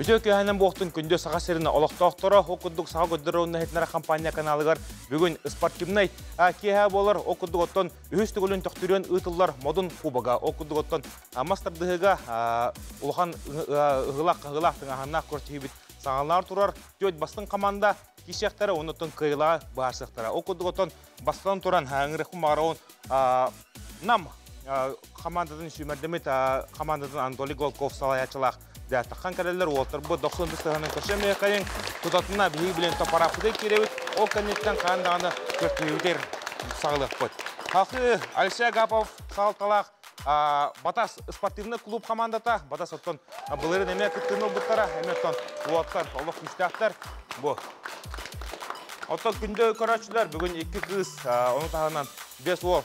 Өтө көһәнен бохтун күндө саға серіне олықтақтыры оқыдық саға көддірі онына хетнара компания каналыгар. Бүгін спортивнай кеһә болар оқыдық оттон үхіс түгілін төқтүрен ұтылар модун кубага. Оқыдық оттон мастардыһыга улахан ыгылақ ыгылақ тыңаханна көртүйбіт сағалар турар. Төт бастың команда кишектері онытын кыйла башықтара оқыдық оттон бастан туран хаңыры құмарауын нам командадан сүймердемет командадан Анатолий Голков салаячылақ дәттіқан кәрелер олтыр бұ 90 сығының көшеме қайын тұтатына бейі білен топара құдай ол кәнеттен қандағаны көртмеудер сағылық бұд. Халқы Алексей Агапов салталақ Батас спортивный клуб командата, Батас оттон бұлыры неме күттіні бұттара, әметтон уаттар, олық. Оттон күнді көрәтшілер бүгін екі қыз, тағынан бес ол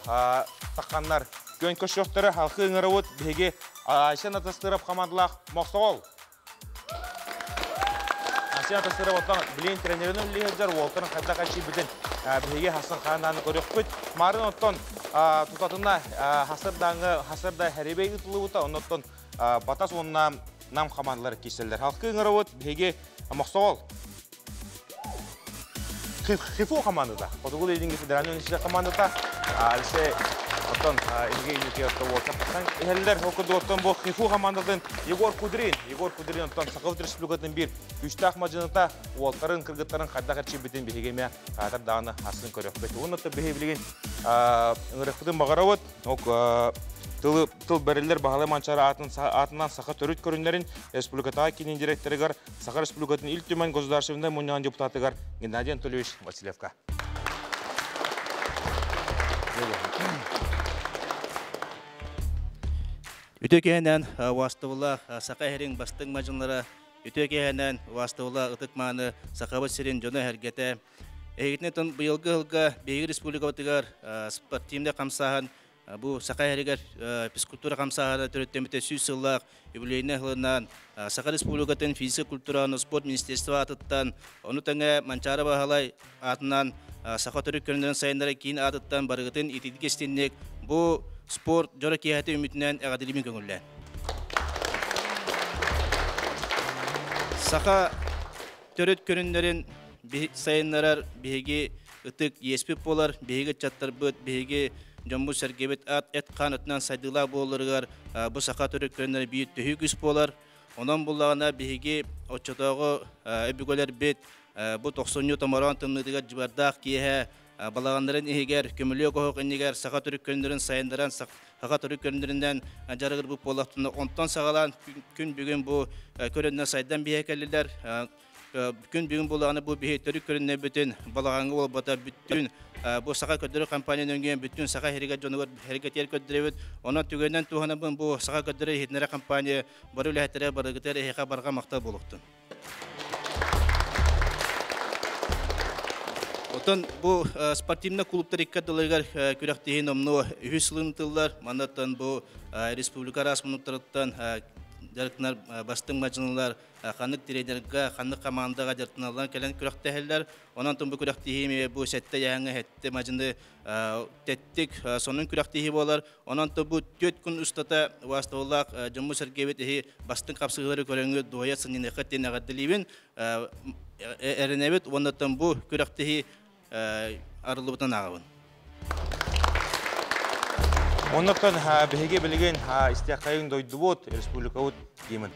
таққанлар көн көшөктөрө халкы ыңырыбыт беге Айшан атастырып командалақ Моқсоғол. Айшан атастырып оттан білейін тренерінің лейхеджер Уолтерін қайда қачи бітін беге хасын қағанданы көрек бүт. Марын оттан тұтатына хасырдаңы хасырда хәребей ұтылы бұта, оттан батас онына нам командалары кеселдер. Халқы ыңырыбыт беге Моқсоғол. Хифу командада. Отығыл елінгі федеральный университет командада. Алексей Оттон илге инициативы болса. Эхелдер окуду оттон бу Хифу командадан Егор Кудрин, Егор Кудрин оттон Саков Республикатын бир үштақ мажыныта уолтарын кыргыттарын кайда качы битен бихегеме катар даны асын көрөк бет. Уны да бихе билген ыңырыктын багаравыт ок тыл берелер багалы манчары атын атынан сака төрүт көрүнлерин республикатага кинин директорыгар Саха республикатын ил түмөн государственный муниан депутатыгар Геннадий Анатольевич Василевка. Үтөкеһенен вастыбыла сақа херин бастың мажынлара үтөкеһенен вастыбыла ытыкманы сақабы сирин жона хергете Эгитне тон быйылгы ылга Бейги республика батыгар спортивне камсахан бу сақа херигер физкультура камсахана төрөттемите сүй сыллак юбилейне хылынан сақа республикатын физика культураны спорт министерство атыттан оны таңа манчара бахалай атынан сақа төрөк көрүнөн сайындары кийин атыттан барыгытын итидикестиннек бу спорт жора кияты үмүтүнөн эгадилимин көңүллән. Саха төрөт көрүннөрүн сайыннарар биһиги ытык еспип болар, биһиги чаттар бөт, биһиги жомбу сергебет ат эт канытынан сайдыла болыргар бу саха төрөт көрүннөр бийит төһү болар. Онан буллагана биһиги очотогу өбүгөлөр бет бу 90 томорон тымныдыга жибардак кие балағандарын егер көмілі қоғық енегер саға түрік көндірін сайындаран саға түрік көндірінден жарығыр бұл болақтыны онтан күн бүгін бұл көрінне сайдан бие кәлілер күн бүгін болағаны бұл бие түрік көрінне бүтін балағаңы ол бата бүттін бұл саға көдірі компанияны өнген бүтін саға херігет жонығыр херігет ер көдіребіт оны түгеннен туғаны бұл саға көдірі хетнері компания бары үләхеттері барығытері хеқа барға мақтал болуқтын. Отон бу спортивный клубтар икка долларгар күрәктеген омно үһүс сылынтылар. Манаттан бу республика расмунуттарыттан жарыктар бастың мажыналар ханнык тренерга, ханнык командага жартыналар келен күрәктәһәлләр. Онан тон бу күрәктеһи бу сәттә яңа хәтте мажынды теттик сонун күрәктеһи болар. Онан тон бу төт күн устата вастыллак Жомму Сергеевит бастың капсыгылары көрәнгә доя сынны хәттен агадылыбын. Эренебет оннан бу күрәктеһи арылыбытан ағабын. Оннықтан бігеге білген истияқайын дойды бот, республика деймін.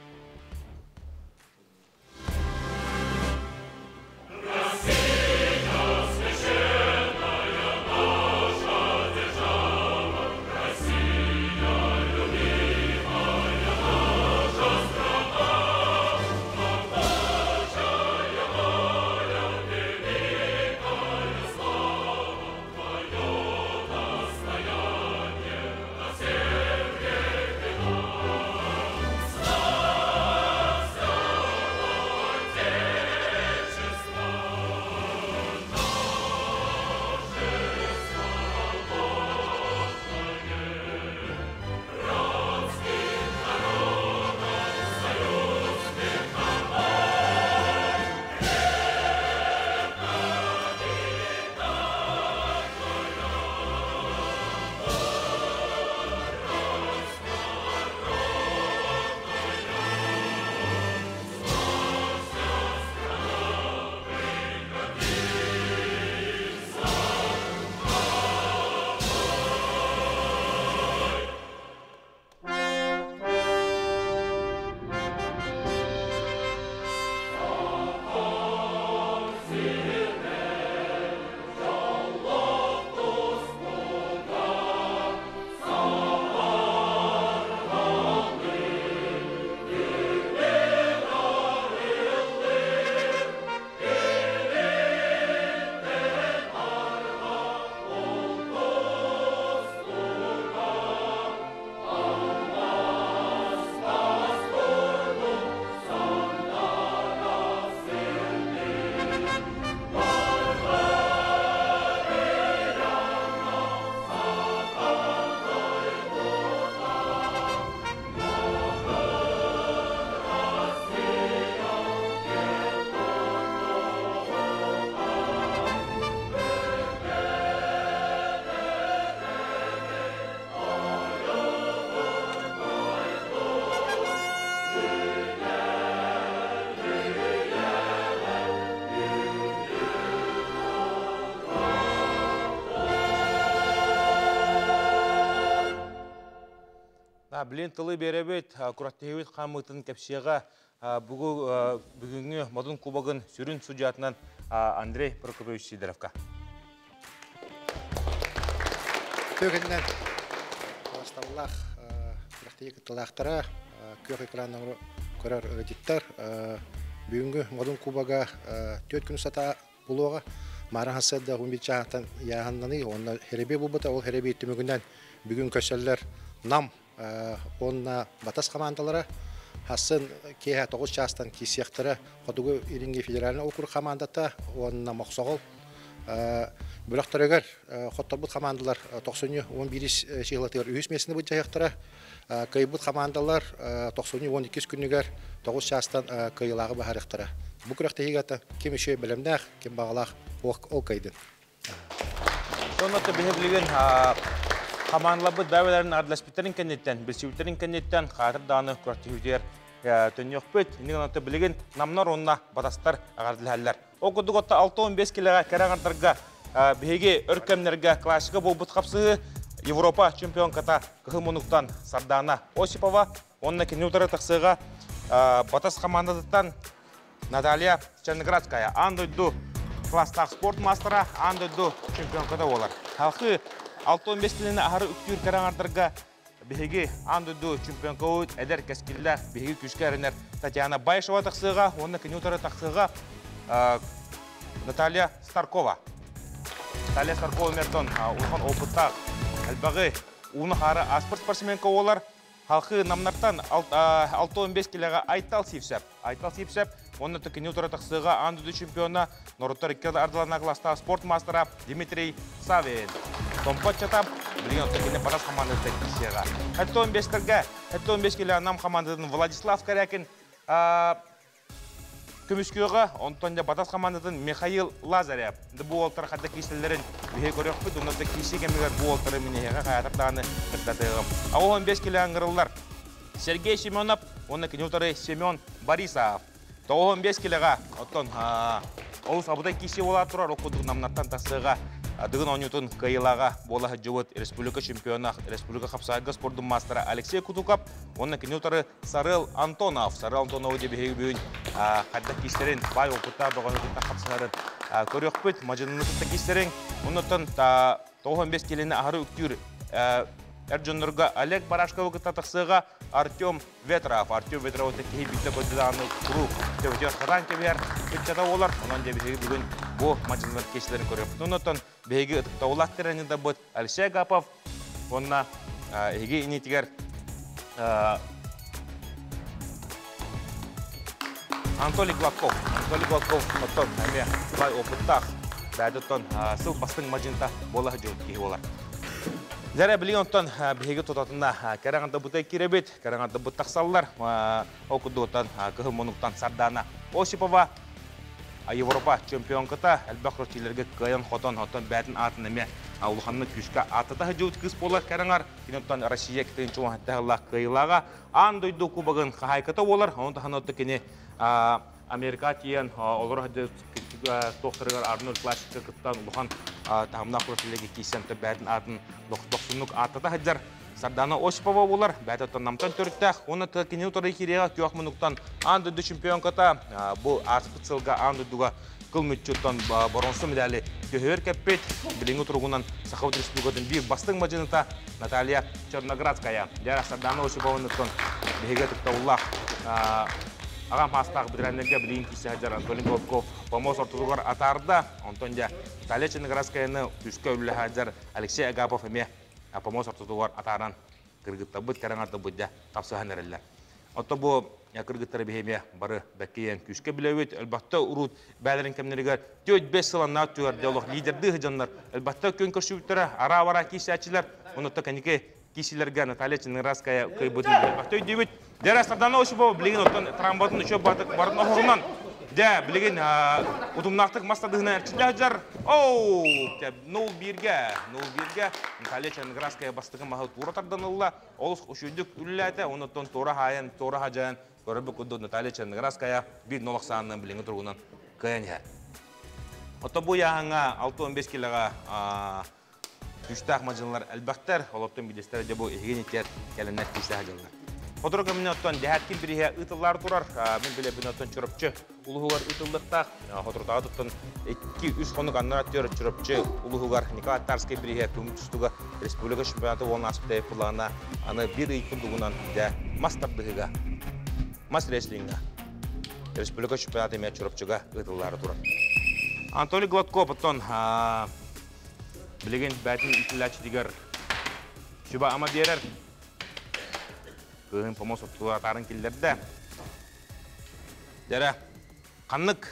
Білен тылы беребет, күраттегебет қамытын кәпсияға бүгінгі модын кубогын сүрін судьятынан Андрей Прокопович Сидоровка. Төгіннен басталлах күрақтегі тылақтара көк экранның көрер өдиттер бүгінгі модын кубага төт күн сата бұлуға Марахасы да 11 чаһаттан яһаннаны, онна херебе булбыта, ол херебе иттимегүннән бүгүн көсәлләр нам онна батас командалары хасын кеһә тогыз частан кисяктары ходугу иринге федеральный округ командата онна мохсогол Бүләктәрәгәр хоттобут командалар 90-11 шыйлатыр үз месіне бу жаяктара кайбут командалар 90-12 күннегәр 9 частан кайлагы бахарыктара. Бу күрәктә егәтә кем эше белемнәх, кем багалах ол кайдын. Сонаты бихеблеген командалары дәвәләрен адласпитерин кеннеттен, билсибитерин кеннеттен хатыр даны күрәктәүдер төньёк бит, инеген аты билеген намнар онна батастар агардылһаллар. Окудук отта 6-15 килога кәрәгәндәргә беге өркемнәргә классика булбыт капсы Европа чемпион ката кыхымунуктан Сардана Осипова, онна кенютары тақсыға батас командадаттан Наталья Черноградская, андойду класстағы спорт мастера, андойду чемпион ката олар. Халқы 6-15 тіліні ағары үктүр караңардарға беге чемпион кауыт әдер кәскілді беге Татьяна Байшева тақсыға, онна кенютары тақсыға Наталья Старкова. Наталья Старкова мертон улхан опытта әлбағы уны хары аспорт спортсменка олар халқы намнартан 6-15 килога айтал сипсәп. Айтал сипсәп, оны тақсыға чемпиона Нұрыттар спорт мастера Дмитрий Савин. Томпот чатап, білген барас командасы кисеға. 15-терге, 15 килога нам командадың Владислав Корякин Күміскеға, онтон да батас командатын Михаил Лазарев. Бұл олтар қадда киселерін бүйе көрек бұд, онда кисе кемегер бұл олтары мінеға қаятырдағаны қырдатығым. Ау 15 келі аңғырылар. Сергей Семенов, оны Семен Борисов. 15 келіға, оттон, ол сабыдай кисе ола тұрар, намнаттан Дыгын онютын кайылаға бола жуыт республика чемпиона, республика қапсайғы спордың мастера Алексей Кутукап, оны кенеутары Сарыл Антонов. Сарыл Антонов деп бейгі бүйін қадда кистерін бай опытта доғаны күтті қапсарын көрек бүт, мажыныны күтті кистерін. Онытын 95 келені ағыры үктүр Эрджоннурга Олег Барашкова кытатықсыға Артем Ветров. Артем Ветров текей бітті көділаны құру. Төвдер қадан кебер күтчата олар. Онан дебі бүгін бұл мачынлар кешілерін көріп. Нұнытын бейгі ұтықта олақтырыны да бұд Алексей Гапов. Онна еге инетігер Анатолий Гладков. Анатолий Гладков оттон әме бай опыттақ. Бәдіттон сыл бастың мачынта бола жауып кейі олар. Зәрі білген онтан бейгі тұтатында кәріңді бұтай керебет, кәріңді бұттақ салылар. Оқыды отан көхі мұнықтан Сардана Осипова, Европа чемпионкыта, әлбәқ рөтчелерге кайын хотон, хотон бәтін атын әме Аулуханны күшка атыта хәҗүт кыз болар кәрәңар. Киноттан Россия китен чуа тәһлах кыйлага ан дойду кубагын хайката болар. Он таханотты кине Америка тиен олар хәҗүт тохтыргар Арнольд классика кыттан улухан тамна курслеге кисен тә бәтин атын дохтосунук атыта хәҗәр Сардана Осипова болар, бәтәттен намтан төрттәк, оны тәкіне ұтыры кереға күйақ мұнықтан андыды чемпионката, бұл аспыцылға андыдыға кыл мүтчеттен боронсы медалі көхөр кәппет, тұрғынан бейік бастың Наталья Черноградская. Дәрі Сардана Алексей Агапов помос ортылығар атаран кыргытта бұд кәраңарда бұдда тапсыған әрелер. Отто бұ кыргыттары бейме бары бәккейен күшке білеует, әлбатта урут бәлерін кәмнерігер 4-5 сылан наутуар диалог лидерді хыжанлар, әлбатта көн көршүттері, ара-вара кисячилар, онытта кәнеке кисилерге Наталья Ченраская кай бұдын әлбатта өйдеует. Дәрі Сардана Осипова білеген оттан трамботын үші барын Дә, білеген ұтымнақтық мастадығына әрчілі жар. Оу, нол бірге, нол бірге. Наталья Чанграская бастығы мағыл тура тарданылла. Олыс үшіндік үлләті, оныттан тура хайын, тура хажайын. Көрібі күдді Наталья Чанграская бір нолық сағынан біліңі тұрғынан әр. Ота бұл яғыңа 6-15 келіға күштақ мажынлар әлбәқтер, олоптың бидестері де бұл еген етер кәліннәр Хотыр көміне оттан дәхәткін біріге ұтылар тұрар, мен біле бін оттан чүріпчі ұлығығар ұтылдықтақ, хотыртаға тұттан 2-3 қонық аннар аттер чүріпчі ұлығығар Николай Тарский біріге көмі тұстығы республика чемпионаты болын асыптай пұлағына аны бір ұйқындығынан дә мастардығыға, мас реслинга республика чемпионаты мен чүріпчіға ұтылары тұрар. Анатолий Гладко бұттан білеген бәтін итіләчі дегер Шуба ама берер кыһын помос оттулатарын киллерде. Дәрә қаннық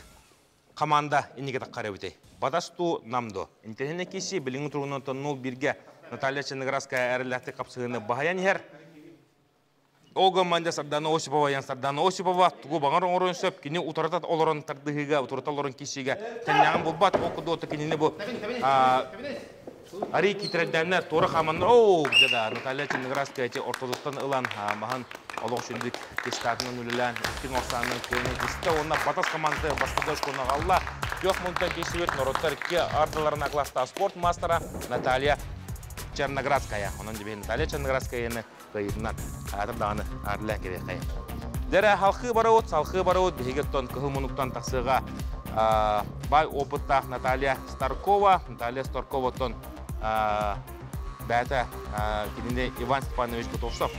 команда инеге таққары бітей. Бадасту намдо. Интеліне кесі біліңі тұрғынан тоннул бірге Наталья Ченеграская әріләтті қапсығыны бағаян ер. Ого манда Сардана Осипова, Ян Сардана Осипова, тугу бағар оңырын сөп, кені утаратат оларын тардығыға, утаратат оларын кесіге, тәннәғын бұлбат, оқыды оты кенені бұл. Ари китрәдәннәр торы хаманнар, о, жада Наталья Ченеграская те ортодуктан ылан, махан олоқ шүндік кестатының үлілән, үткен орсанның көне кесті, онна батас команды басқадош қонақ алла, Пёх мұнтан кесі өт, Нороттар ке ардыларына класста спорт мастера Наталья Черноградская. Онан дебе Наталья Черноградскаяны кайырнан атырдағаны арлы керек қайын. Дәрі халқы барауыт, салқы барауыт, бігеттон кығы мұнықтан тақсыға бай опыттақ Наталья Старкова, Наталья Старкова-тон бәті кедінде Иван Степанович Кутовсов.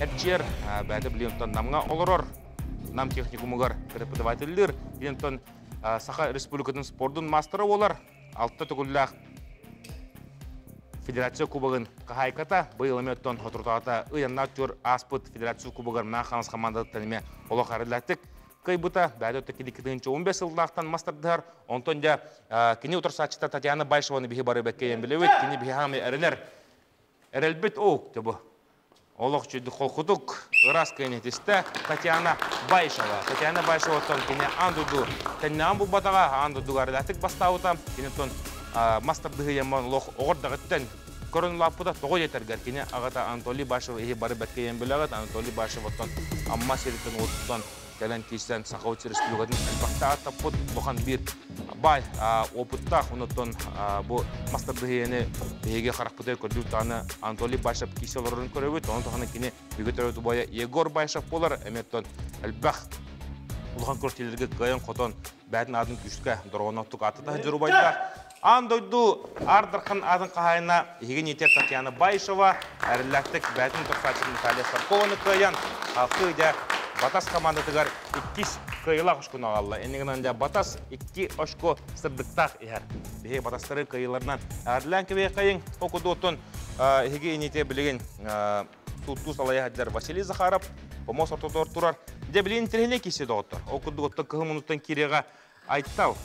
Әрчер бәті білемтон намға олырыр, нам техникумығар преподавательдер, білемтон Саха Республикатын спордың мастері олар, алтта түгілләқ Федерация кубогын қағайката бұйыл өметтон отыртағата ұянна түр аспыт Федерация кубогын мына қаныс командады тәніме олық. Кай бұта бәді өтті кеді 15 жылдақтан мастырдығар, онтон да кені отырсатчыта Татьяна Байшеваны бігі бары бәккейен білеует, кені бігі хаме әрілер. Әрілбіт оқ, дебі. Олық жүді қолқұдық, ұрас кайнетісті Татьяна Байшева. Татьяна Байшева тон кені андуду, тәнне амбу батаға андуду арылаттық бастауыта, кені тон мастырдығы емон лох оғырдағыттен көрін лапыда тоғы етергер кене ағата Анатолий Башев ехе бары бәтке ем білағыт Анатолий Башев оттан амма серіктен оттан кәлен кейсен Сахауцы Республикатын әлбақта атаппыт бұған бір бай опытта ұныттан бұл мастырдығы ені беге қарақпыдай көрді таны Анатолий оларын көребет оны тұғаны кене бүгі төрөті бойы Егор Башев болар әметтон әлбақ ұлған көртелерге қайын қотон бәтін адын күшке дұрғанаттық атыда жүру байда. Андойду ардырқын адын қағайына еген етер Татьяна Байшева, әріләктік бәтін тұрсачын Наталья Саркованы қойян, халқы батас командатығар 2 кыйла құшқын ағалла. Енігінен де батас 2 ошко сырдықтақ ехер. Беге батастары кыйларынан әрілән кебе қайын оқуды отын еге енете білеген тутту салая хәддер Василий Захаров, помос ортодор турар. Де білген терхене кесе доғыттыр. Оқуды отын кығы мұнуттан кереға айттал.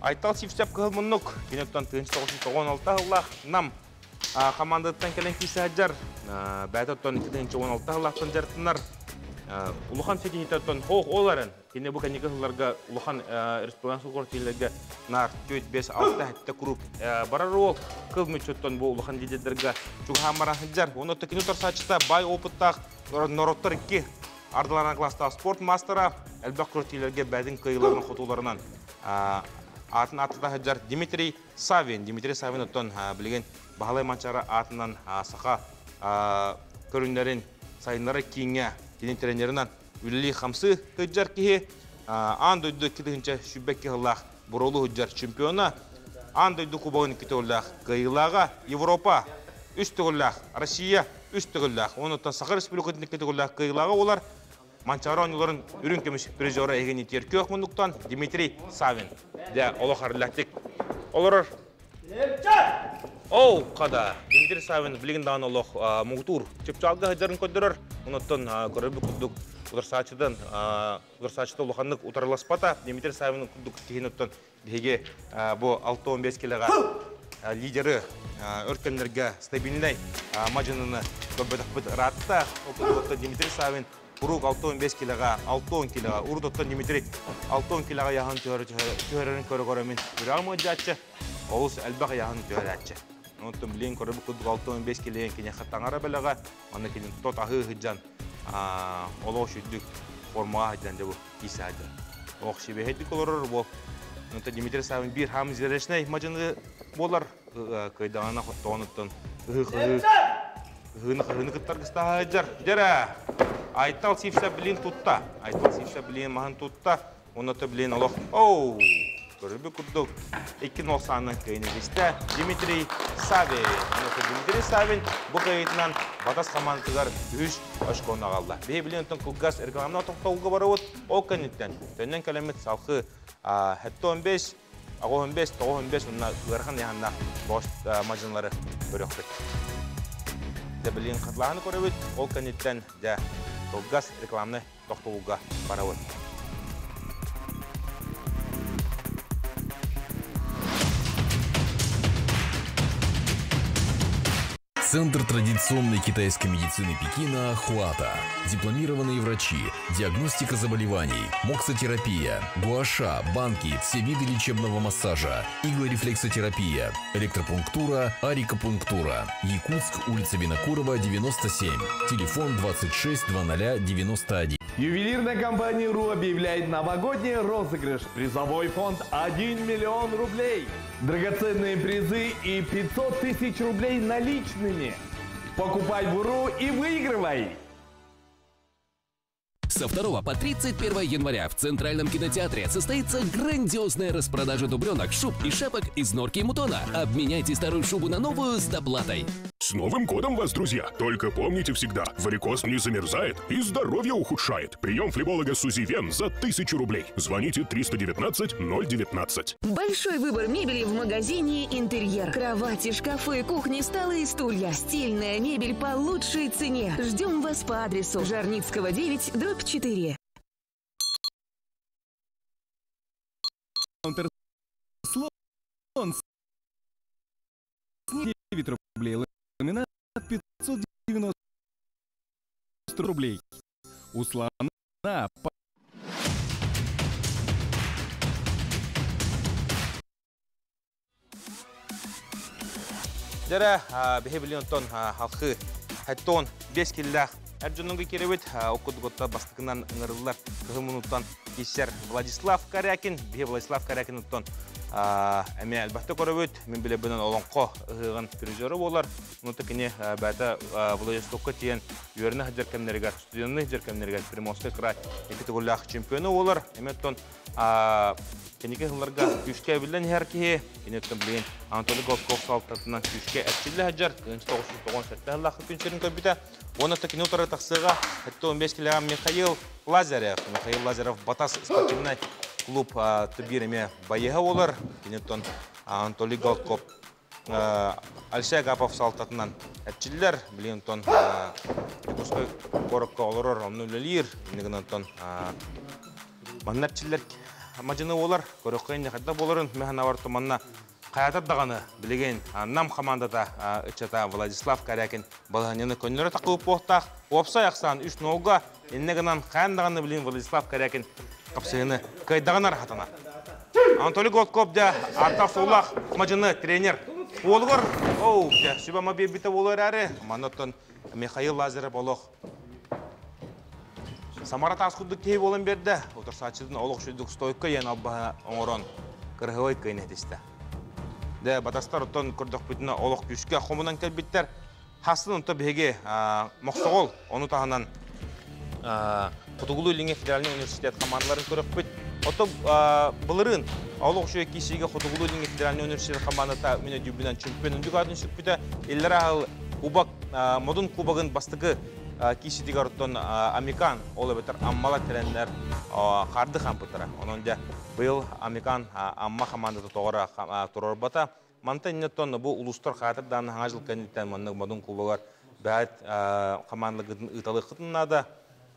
Айтал сифсеп кыл мұннық, кенеттен 1916 жыллах нам командаттан келен кейсі әджар, 2016 жыллахтан жартынар, Улухан феденитеттен хоқ оларын, кене бұл республикасы қортелерге нар 4-5-6 әтті ол, бұл Улухан лидердерге жүгі хамаран әджар. Оны тұрсачыста бай опыттақ нороттар 2 ардыларына класста спорт атын атыда Дмитрий Савин. Дмитрий Савин оттон білген бағалай манчары атынан сақа көріндерін сайынлары кейінге денен тренерінен үлілі қамсы хаджар кейі. Ан дойды кетігінші шүббекке ғылақ бұролы хаджар чемпиона. Ан дойды кубағын кете ғылақ ғылаға Европа үсті ғылақ, Россия үсті ғылақ. Оныттан Сақа Республикатын кете ғылақ ғылаға олар Манчары ойнуларын үрін көміш призора еген етер көк мұндықтан Дмитрий Савин. Де олық арылаттық. Оу, қада. Дмитрий Савин білген даған олық мұғытур. Чепчалғы ғыдарын көдірір. Ұнаттан көрібі күдік ұдырсачыдан, ұдырсачыда ұтарыласпата. Дмитрий Савин күдік кейін ұттан деге бұл 6-15 келеға лидері өркенлерге стабильнай мажыныны көбедік ратта. Дмитрий Савин Урук 6-5 килоға, 6-10 килоға, урдоттан Дмитрий 6-10 килоға яғын түйерерін көрі көремен көрі алмы жатшы, олыс әлбақ яғын түйер әтші. Онтын білейін көрі бүкілді 6-15 килоға кене қаттаңара біліға, аны кенен тот ағы ғыджан, олау шүддік формаға ғыджан деп кейсі әді. Оқ шебе хәдік олырыр бұл Онта Дмитрий Савин бир хам зерешней мажыны болар кайдагана хоттоонуттан хыны хыны кыттар кыстаажар жара айтал сифса билин тутта. Айтал сифса билин махан тутта. Онота билин олох оу! Көрүбү курдук эки нол санын кейнелисте Дмитрий Савин Дмитрий Савин бу кайытынан батас командыгар үч очкону агалда бе билин тон кулгас рекламна токтолго барабыт ол каниттен төннен калемет салхы хетто 15 Ағы 15, 15, онна ғырхан яғанна бош мажынлары көребет, ол де Толгас рекламны тоқтылуға барауыт. Центр традиционной китайской медицины Пекина «Хуата». Дипломированные врачи, диагностика заболеваний, моксотерапия, гуаша, банки, все виды лечебного массажа, иглорефлексотерапия, электропунктура, арикопунктура. Якутск, улица Винокурова, 97. Телефон 260091. Ювелирная компания РУ объявляет новогодний розыгрыш. Призовой фонд 1 миллион рублей. Драгоценные призы и 500 тысяч рублей наличными. Покупай в РУ и выигрывай. Со 2 по 31 января в Центральном кинотеатре состоится грандиозная распродажа дубленок, шуб и шапок из норки и мутона. Обменяйте старую шубу на новую с доплатой. С Новым годом вас, друзья! Только помните всегда, варикоз не замерзает и здоровье ухудшает. Прием флеболога Сузи Вен за 1000 рублей. Звоните 319 019. Большой выбор мебели в магазине «Интерьер». Кровати, шкафы, кухни, столы и стулья. Стильная мебель по лучшей цене. Ждем вас по адресу Жарницкого 9, дробь 4. Слон с 9 рублей. Ламинат 590 рублей. У слона по- Жара бихе билион тон халқы хаттон 5 киллах Әржоныңғы керебет оқыдығытта бастықынан ыңырылар кығы минуттан кесер Владислав Карякин, бихе Владислав Карякин ұттан әме әлбәтті көребет, мен біле бұнын олонқо ұғыған призері болар. Мұнты кіне бәті Владистокқа тиен үйеріні хәдер кәмнергер, студенны хәдер кәмнергер, Приморский край екіті ғыллақ чемпионы олар. Әметтон Кенеке хылларга күшке инеттен билен Анатолий Голков салтатынан күшке әтчилле хаҗар, 1997 хыллах күнчерин көбитә. Оны текне утары тахсыга, хәтта 15 килограмм Михаил Лазарев, Михаил Лазарев Батас клуб Тбиреме байыга олар. Инеттен Анатолий Голков Алшай Гапов салтатынан әтчилләр, билен тон Якутской корокка олорор, омнуллер, инегенен тон Маннарчиллер мажыны олар, көрөккайын жақайда боларын, механа варту манна қаятар дағаны білеген нам командада ычата Владислав Карякин баланины көнлері тақуып боқтақ, опса яқсан үш нолға, еннегінан қаян дағаны білген Владислав Карякин қапсығыны кайдағанар хатана. Анатолий Голткоп да артақ солақ мажыны тренер Олғыр, оу, да, сүбама бебіті олар әрі, манаттан Михаил Лазарев олық Самара тасқуддық кей болын берді. Отыр сачыдың олық шүлдік стойкка ен алба оңырон кырғывай кайнетісті. Де батастар оттон күрдік бүтіні олық күшке қомынан кәлбіттер. Хасын ұнты беге мұқсығол, оны тағынан Құтығылу Линге Федеральный университет командаларын көріп бүт. Оты бұлырын олық шүйе кешеге Құтығылу Линге Федеральный университет командата мені дюбінен чемпионын дүгадын шүк бүті. Елдер ағыл кубак, модун кубагын бастығы киши дигаруттон американ ол бетер аммала тренер харды хампытара онон да быйыл американ амма командасы тогора турор бата манта иннеттон бу улустар хатыр дан хаңа жыл кандидаттан манны модун кубалар бәт командалыгын ыталы кытыннада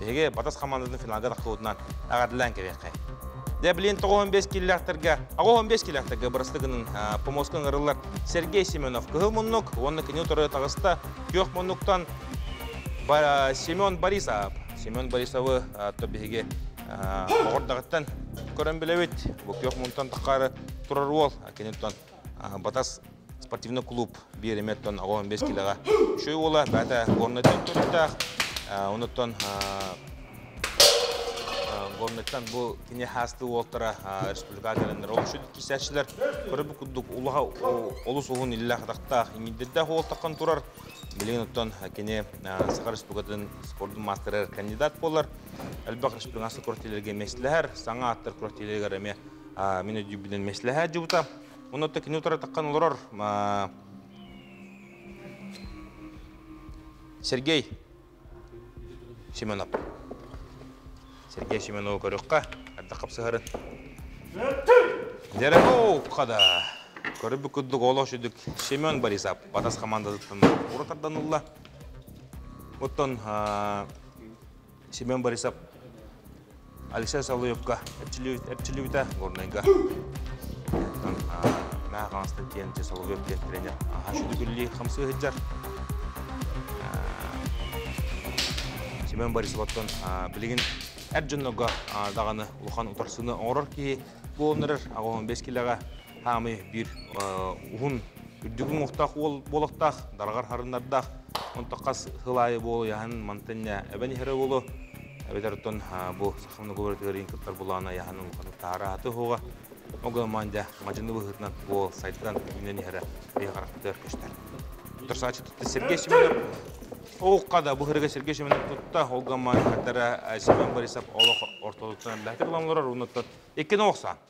Беге батас командадың финалға таққылуынан ағадылан керек қай. Дә білен 15 килляқтырға, ағы 15 килляқтырға бұрыстығының помоскын ұрылар Сергей Семенов күхіл мұннық, оны кіне тұры тағыста көк мұннықтан Ба- Семен Борисов. Семен Борисовы тобиге оғырдағыттан көрін білебет. Бұл Батас спортивный клуб береметтен 15 килаға. Шөй ола бәді горнеттен тұрттақ. Оныттан горнеттен бұл кене хасты олтара республика кәріндер. Ол шөйді кисәшілер көрі бүкілдік ұлыға олыс оғын иллі қадақтақ. Иңедерді олтаққан тұрар. Билеген оттон кене Сахар Республикатын спорттың мастерер кандидат болар. Әлбақ республикасы көртелерге месләһәр, саңа аттар көртелерге әме мен өдюбінен месләһәр жібіта. Оны отта кене утара таққан олар Сергей Семенов. Сергей Семенов көріққа, әрді қапсығарын. Дәрі оу, қада. Көрі бүкілдік олық жүдік Семен Борисов, Батас командадықтан ұратардан ұлла. Оттан Семен Борисов, Алексей Соловьевка, әпчілеуіта горнайға. Мәға қаныстан тиенте Соловьев ден тренер. Ашуды күлі қамсы ғыджар. Семен Борисов оттан білеген әр жоннога дағаны ұлған ұтарсыны оңырар ки болынырыр. 5 килаға хамы bir ұғын үрдігін ұқтақ болықтақ, дарғар харындардақ, онтаққас хылайы болу, яғын мантынне әбән хері болу. Әбетер ұттан бұл сақымны көбіртігер инкіттар болуына яғын ұлғаны тағара аты хоға. Оғы манда мажыны бұғытнан бұл сайттан үйнен хері бей қарақтар көштер. Тұрсачы тұтты Сергей Семенов. Оғыққа да бұл хірге Сергей Семенов тұтта, олға ман қаттара Семен Борисов олық орталықтан ләтір ламларар, ұнаттан екені оқсан.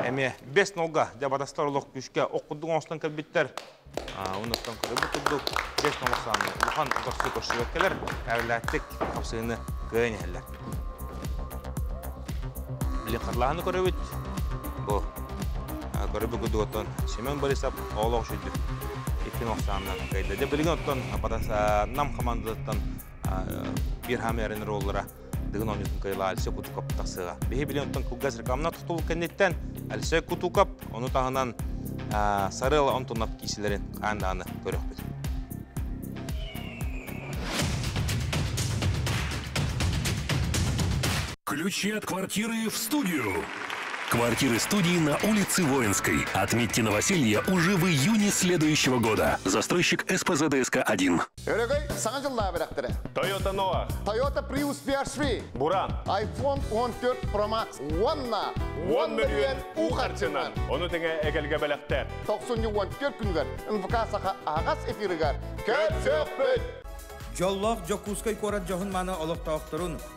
Әме 5 нолга дебатастар олық күшке оқыдың оңыстан кәлбеттер. Уныттан көрі бұтылдық 5 нолға саны. Бұхан ұтақсы көші өткелер, әрләттік қапсығыны. Бұл көрі бүгіді оттан Семен Борисов олық шүйді. 2 нолға саны қайды. Де білген оттан нам командадаттан бір хамерінер олыра дыгын онютун кайла алсе кутукап тасыга. Бехи билен оттан кулгаз рекламна тутул кеннеттен алсе кутукап оны тағынан сарыла онтонап киселерин қандағаны көрек бит. Ключи от квартиры в студию. Квартиры студии на улице Воинской. Отметьте новоселье уже в июне следующего года. Застройщик СПЗДСК-1. Өрөгөй саңа жылла бірақтыры. Toyota Noah, Toyota Prius PHV, Буран, iPhone 14 Pro Max, One 1 миллион у қартынан. Оны теңе әгелге бәләқтер. 94 күнгөр, МВК саха ағас эфирігер. Көп сөкпіт! Жоллох жокускай корат жохун маны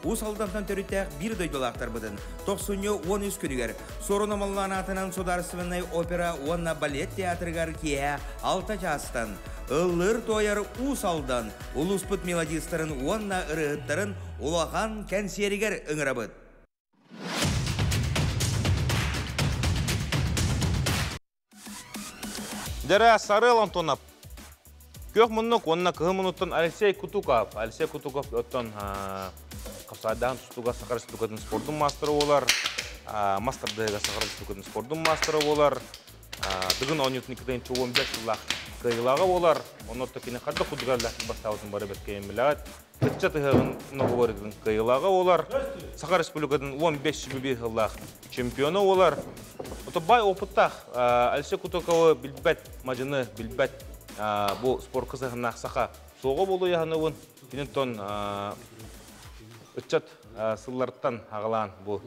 ус алдандан төрітәк бір дөйдолақтар бұдын. Тоқсуньо 13 күнігер. Сорын омалланатынан сударственный опера онна балет театрыгар кия алта частан. Ыллыр тойар ус алдан, улуспыт мелодистарын онна ырыттарын улахан кәнсерігер ыңырабыд. Дәрі Сарыл Антонов. Көк мұннық, онына кығы Алексей Кутуков. Алексей Кутуков өттен қапсайдан тұстуға Сақар Республикатын спорттың мастері олар. Мастердегі Сақар Республикатын спорттың мастері олар. Дығын 12-ден 15 жылақ олар. Оны қарды бастауытын бары бәткейін тұғығын нұғырығын кыйылаға олар. Сақар Республикатын 15 жылақ чемпионы олар. Ота бай опыттақ Алексей Кутуковы білбәт, мажыны білбәт бұл спорт қызығын ақсақа соғы болу үтчат бұл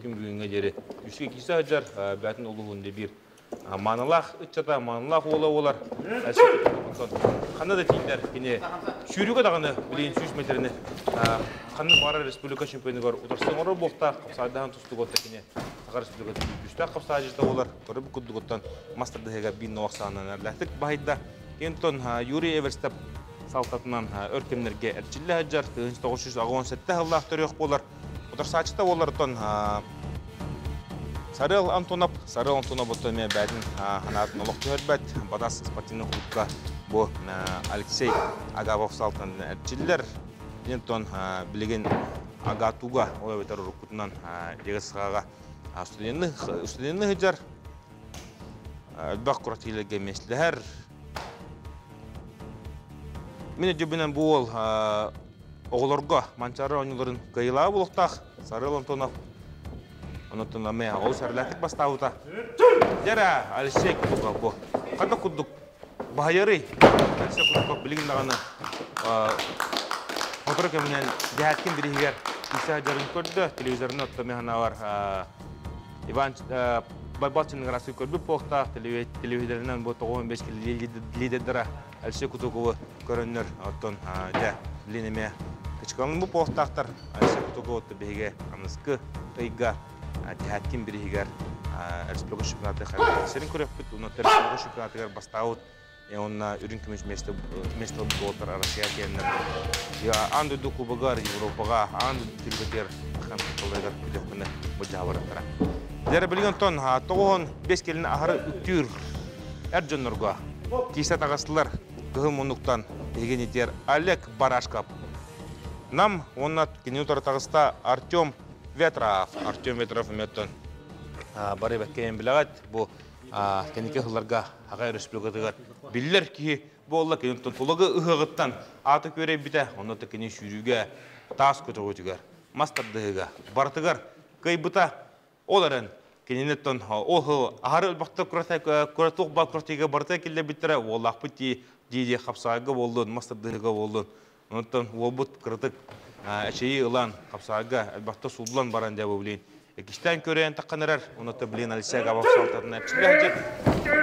республика бағайда Ентон Юрий Эверстеп салтатынан өркемнерге әрчілі әджар 1917 ғыллақ түрек болар. Отыр сачыта олар тон Сарыл Антонов, Сарыл Антонов бұтты ме бәдін ханатын олық бәд, Бадас спортивный клубка бұл Алексей Агавов салтан әрчілер. Ентон білеген Агатуга ой өтер рукутынан дегі сығаға Студенны хыжар. Әлбәк құратилерге месләһәр. Мен дөбінен бұл оғыларға манчары ойныларын кайыла бұлықтақ. Сарыл Антонов. Онытын аме ол сәрләтік бастауыта. Жара, Алексей Кубуға бұл. Қада күддік бағайыры. Алексей Кубуға білігін дағаны. Мотор кемінен дәәткін бірігер. Иса жарын көрді. Телевизорын отты механа бар. Иван Байбалчының расы көрбі поқта. Телевизорынан бұл 15 лидердіра. Оттон жа линеме. Кычкалын бұл отты. Республика чемпионаты бит. Уну республика чемпионатыгар бастаут. Онна үрін күміш место место болтар Россия. Я анды ду Европага, анды тилбетер хан колдагар күдөкүнө бужабараттара. Дер билген тон тоғон 5 келин ахары үттүр. Эржоннорго. Киса тагасылар гым онуктан деген етер Олег Барашков. Нам онна кинютар тагыста Артем Ветров. Артем Ветров меттон бары бәккейін білағат, бұл кәнеке ғыларға ағай республикатығар білілер ки болла кенеттен тұлығы ұғығыттан аты көре біті, онаты кене шүріге тас көті өтігер, мастардығыға, бартығар, кай бұта оларын кененеттен ол ғыл ағары үлбақты күратуқ ба күратыға барта келі біттірі, ол ақпыти дейде қапсағыға болдың, мастардығыға болдың. Онаттан ол бұт күратық әшейі ұлан қапсағыға әлбақты сұлдылан баран деп өблейін. Кистен көрен таққанырар, оны ты, блин, Алексей Габов салтатына чили хачет.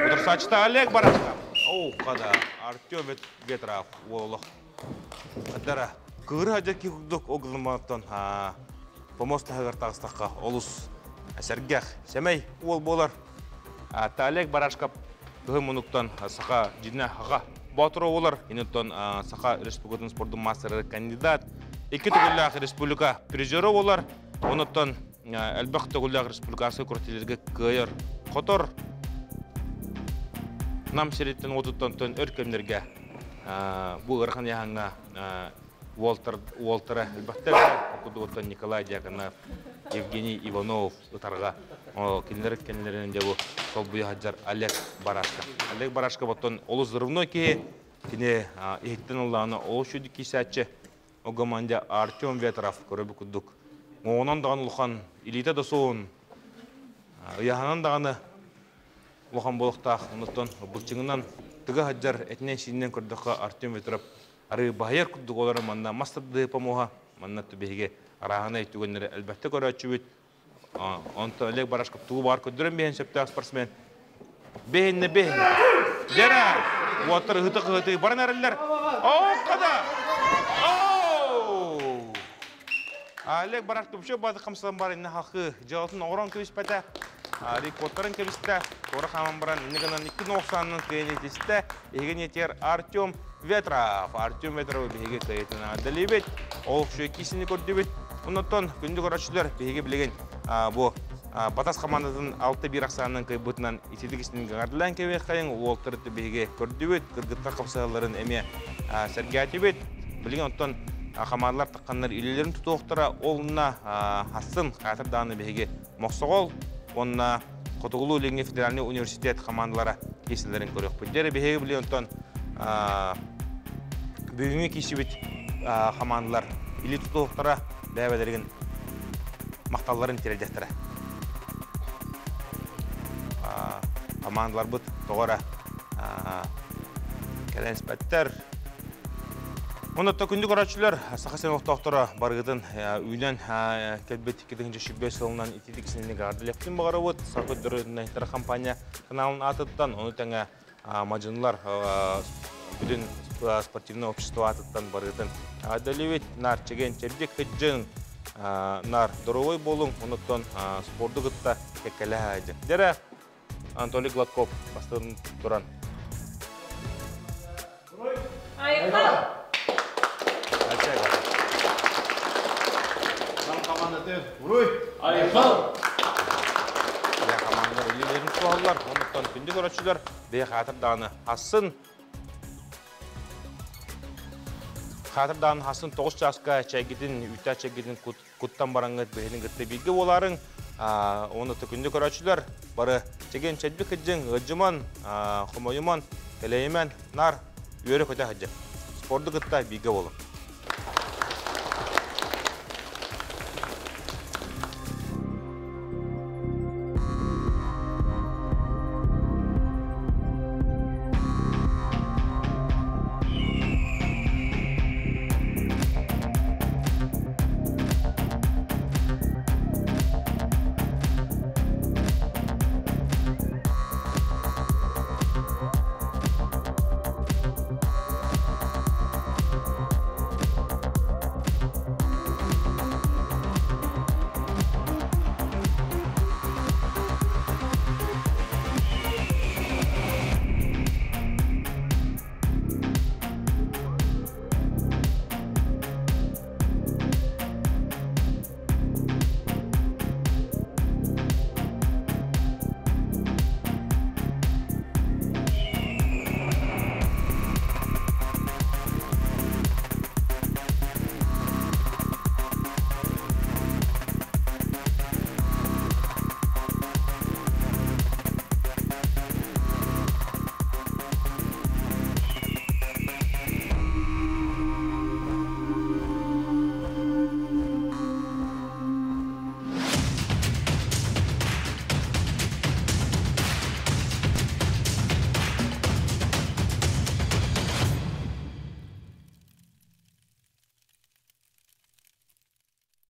Ударсачта Олег Барашка. Оу, қада, Артем Ветров, олық. Кығыр хачет ки құдық оғылматтан, помоста хагар тағыстаққа, олыс әсәргәх. Сәмей, ол болар. Та Олег Барашка кығы мұнықтан сақа жидіне хаға батыры олар. Енеттен сақа республикатын спорттың мастері кандидат. Екі түгілі республика призері олар. Оныттан әлбәқті ғылдағы республикасы көртелерге көйір қотыр. Нам сереттен отыттан төн өркемдерге ұрған яғанға Уолтера әлбәқті оқыды оттан Николай Дьяконов, Евгений Иванов ұтарға келінер кенілерінен де сол бұй хаджар Олег Барашка. Олег Барашка боттан олы зырывной ке, кене ехеттен олағына ол шүді кесәтші оғаманде Артем Ветров көрібі күдік. Оғынан даған ұлған илита да соғын, ұяғанан дағаны ұлған болықтақ, ұнықтан бұлчыңынан тігі хаджар шейінен көрдіққа Артем Ветров ары байыр күдік олары манна мастырды помоға, манна түбеге арағына өттігенлері әлбәтті көрі өтші Онты Олег Барашков туғы бар көдірін бейін сөпті спортсмен. Бейінні бейінні. Жара! Уаттыр ұғытық ұғытық баран әрілер. Оу, қада! Оу! Барашков үші бады бар инна хақы. Жалатын оғыран көбіс бәті. Рекордтарын көбісті. Торы қаман баран иннігінен 2.90-ның көйін етесті. Еген етер Артем Ветров. Артем Ветров. Ол үші кесіні көрді. Оннотон күнді көрәтшілер бейге білеген бұл Батас командадан алты бір ақсанның көйбітінен итедігісінің ғардылан кебе қайын ол тұрыты бейге көрді бет, кіргітті қапсағыларын әме сәргәті бет. Білген оттон командалар таққанлар үйлелерін тұту оқтыra олына хасын қатырдағыны бейге моқсоғол, онына Қотығылу Ленге Федеральный университет командалара кесілерін көрек бейге білген бүгінгі кесі или тұту оқтыра бәбәдерген мақталарын терелдеттірі. Командалар бұд тоғыра кәлән спәттер. Онытта күнді көрәтшілер Сақасен Оқтақтыра барғыдың үйден кәлбет 2025 жылынан итедік сінені ғарды ләптен бағары бұд. Сақы дүрінің компания каналын атыттан, оны тәңі мажынлар бүтін спортивный общество атыттан барғыдың. Адалевет нар чеген чердек хыджын нар дорогой болың, онуттан спорды гытта кеккеле хажы. Дере Анатолий Гладков бастырын туран. Айқал! Уруй! Айқал! Командалар үйлерін суалар, онуттан күнді көрәтшілер бе қатыр дағыны асын. Қатыр дағыны асын 9 жасқа чәйгідін, үйтә чәйгідін күттан бараңғы бейінің гітті білгі оларын Оны түкінді көрәчілер, бары чеген чәдбі кіджін, ғыджыман, хұмойыман, телеймен, нар, үйері көте хаджы. Спорды кытта биге болу.